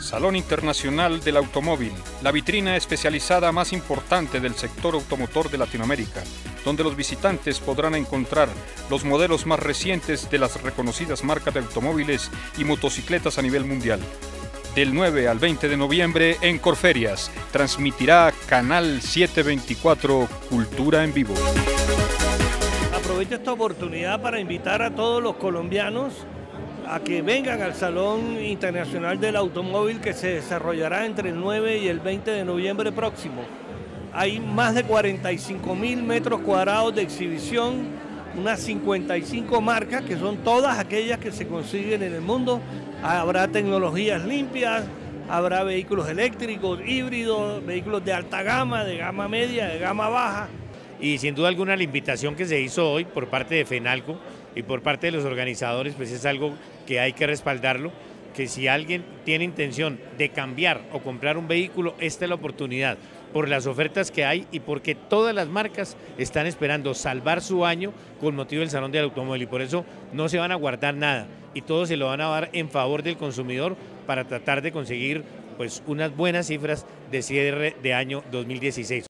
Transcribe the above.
Salón Internacional del Automóvil, la vitrina especializada más importante del sector automotor de Latinoamérica, donde los visitantes podrán encontrar los modelos más recientes de las reconocidas marcas de automóviles y motocicletas a nivel mundial. Del 9 al 20 de noviembre en Corferias, transmitirá Canal 724 Cultura en Vivo. Aprovecho esta oportunidad para invitar a todos los colombianos a que vengan al Salón Internacional del Automóvil que se desarrollará entre el 9 y el 20 de noviembre próximo. Hay más de 45 mil metros cuadrados de exhibición, unas 55 marcas que son todas aquellas que se consiguen en el mundo. Habrá tecnologías limpias, habrá vehículos eléctricos, híbridos, vehículos de alta gama, de gama media, de gama baja. Y sin duda alguna la invitación que se hizo hoy por parte de FENALCO y por parte de los organizadores, pues es algo que hay que respaldarlo, que si alguien tiene intención de cambiar o comprar un vehículo, esta es la oportunidad, por las ofertas que hay y porque todas las marcas están esperando salvar su año con motivo del Salón del Automóvil y por eso no se van a guardar nada y todo se lo van a dar en favor del consumidor para tratar de conseguir pues unas buenas cifras de cierre de año 2016.